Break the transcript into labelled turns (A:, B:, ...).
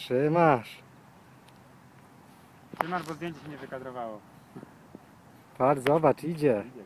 A: Trzymasz.
B: Trzymasz, bo zdjęcie się nie wykadrowało.
A: Patrz, zobacz, idzie.
B: Idzie,